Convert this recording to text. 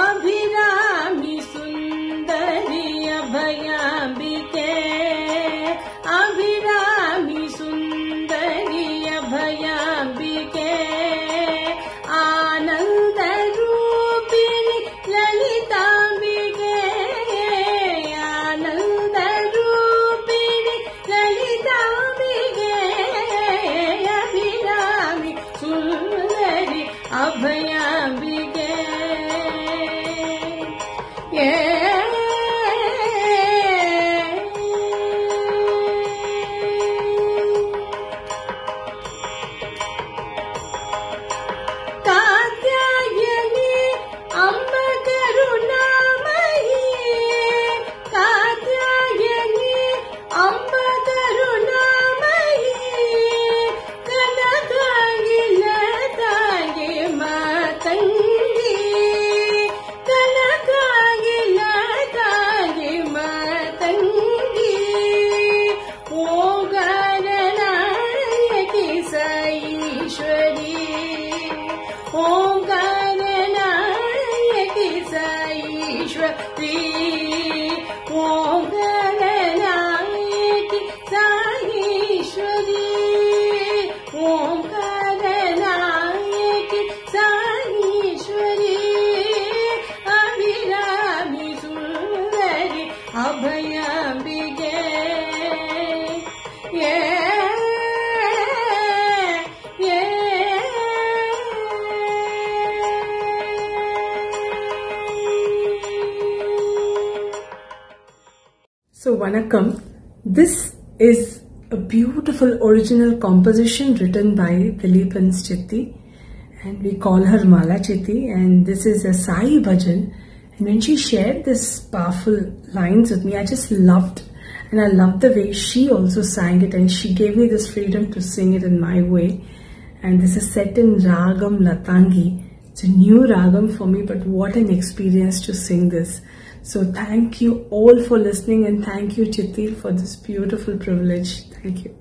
अभिरामि सुन्दरि अभयाम्बिके ಅಭಯ ಬಿಗೆ ಏ ಅಭಯಾಂಬಿಗೆ ಏ So, Vanakkam, this is a beautiful original composition written by Dileepan Chitti and we call her Mala Chitti and this is a Sai Bhajan and when she shared this powerful lines with me, I just loved, and I loved the way she also sang it, and she gave me this freedom to sing it in my way. And this is set in Ragam Latangi. It's a new Ragam for me, but what an experience to sing this. So thank you all for listening and thank you Chitti for this beautiful privilege. Thank you.